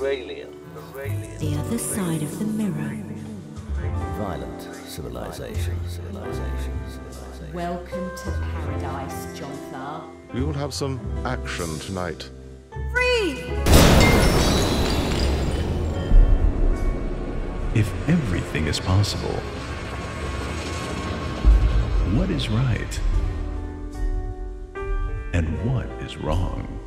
The other side of the mirror. Violent civilization. Civilization. Civilization. Welcome to paradise, Jonthar. We will have some action tonight. Free. If everything is possible, what is right? And what is wrong?